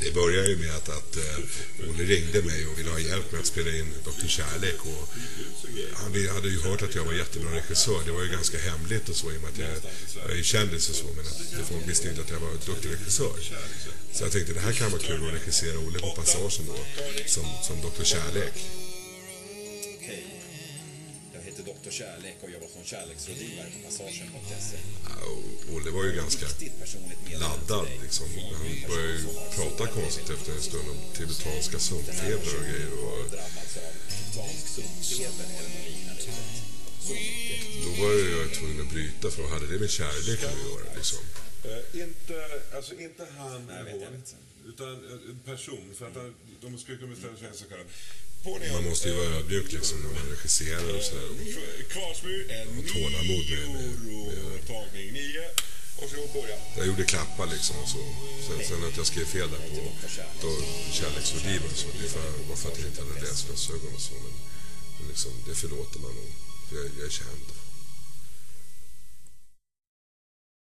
Det började ju med att, att uh, Olle ringde mig och ville ha hjälp med att spela in Dr. Kärlek. Och han hade ju hört att jag var jättebra regissör. Det var ju ganska hemligt och så i och med att jag, jag är ju kändis och så. Men att folk visste inte att jag var duktig regissör. Så jag tänkte det här kan vara kul att regissera Olle på Passagen då. Som, som Dr. Kärlek. Dr. Kärlek och jobbat som kärleksrådgivare på Passagen.se. Ja, Olle var ju ganska laddad liksom. Han började ju prata konstigt efter en stund om tibetanska sumpfeber och grejer. Och... Då var jag tvungen att bryta för vad hade det med kärlek att göra liksom? Uh, inte, alltså inte han eller hon, utan en person. För att de skulle kunna bestämma sig så kallad man måste ju vara ödmjuk liksom när man regisserar och sådär. Och, och tålamod med, med, med jag gjorde klappar liksom och så. Sen, sen att jag skrev fel där på då, kärleksrådgivare så det var för att jag inte hade läst glasögon och så. Men, men liksom, det förlåter man nog. Jag, jag är känd.